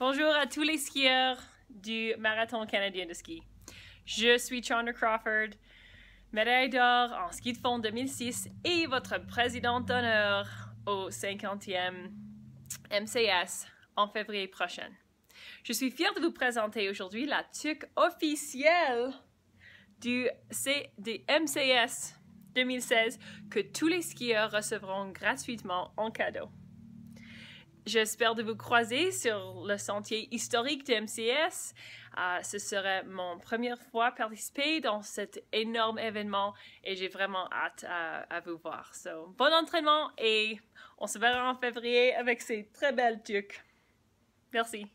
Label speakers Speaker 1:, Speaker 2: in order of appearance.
Speaker 1: Bonjour à tous les skieurs du Marathon canadien de ski. Je suis Chandra Crawford, médaille d'or en ski de fond 2006 et votre présidente d'honneur au 50e MCS en février prochain. Je suis fière de vous présenter aujourd'hui la tuque officielle du, MCS 2016 que tous les skieurs recevront gratuitement en cadeau. J'espère de vous croiser sur le sentier historique de MCS. Uh, ce serait mon première fois participer dans cet énorme événement et j'ai vraiment hâte à, à vous voir. So, bon entraînement et on se verra en février avec ces très belles tuques. Merci.